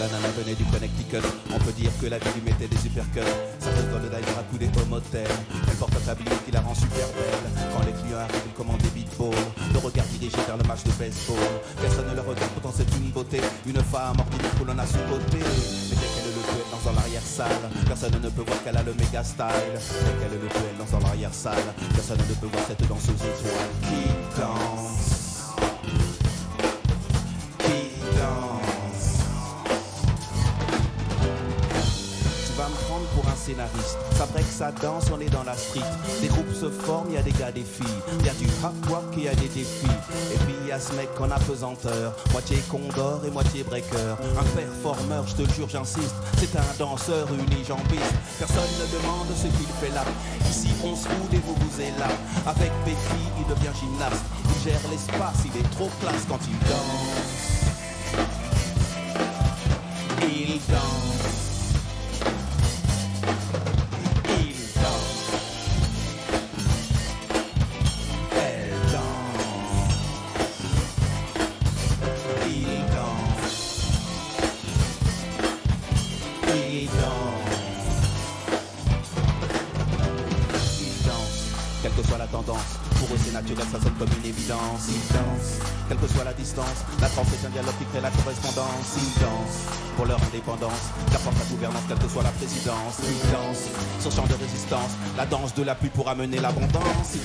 et du Connecticut. On peut dire que la vie lui mettait des supercuts. Certaines donnent d'ailleurs à coup des motel. Elle porte un tablier qui la rend super belle. Quand les clients arrivent, ils commandent des beatballs. Le regard dirigé vers le match de baseball. Personne ne le regarde, pourtant c'est une beauté. Une femme ordinaire que l'on a sous-côté. Mais dès qu'elle le duel dans l'arrière-salle, personne ne peut voir qu'elle a le méga style. Dès qu'elle le duel dans l'arrière-salle, personne ne peut voir cette danseuse étoile pour un scénariste. Ça break, ça danse, on est dans la street. Des groupes se forment, y a des gars, des filles. Il y a du et il y a des défis. Et puis y a ce mec en apesanteur. Moitié condor et moitié breaker. Un performeur, je te jure, j'insiste. C'est un danseur unijambiste. Personne ne demande ce qu'il fait là. Ici, on se fout et vous vous êtes là. Avec Betty, il devient gymnaste. Il gère l'espace, il est trop classe quand il danse. Quelle que soit la tendance, pour eux c'est naturel, ça sonne comme une évidence. Ils dansent, quelle que soit la distance, la trance est un dialogue qui crée la correspondance. Ils dansent pour leur indépendance, qu'apporte la gouvernance, quelle que soit la présidence. Ils dansent sur champ de résistance, la danse de la pluie pour amener l'abondance.